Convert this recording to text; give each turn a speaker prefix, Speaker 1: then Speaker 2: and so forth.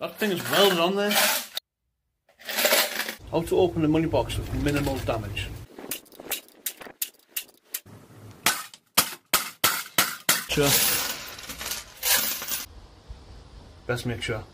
Speaker 1: That thing is welded on there. How to open a money box with minimal damage. Sure. Best make sure.